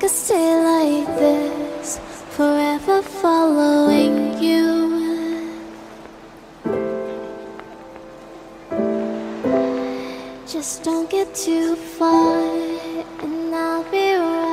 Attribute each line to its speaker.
Speaker 1: could stay like this, forever following you. Just don't get too far, and I'll be right.